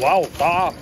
哇哦，大！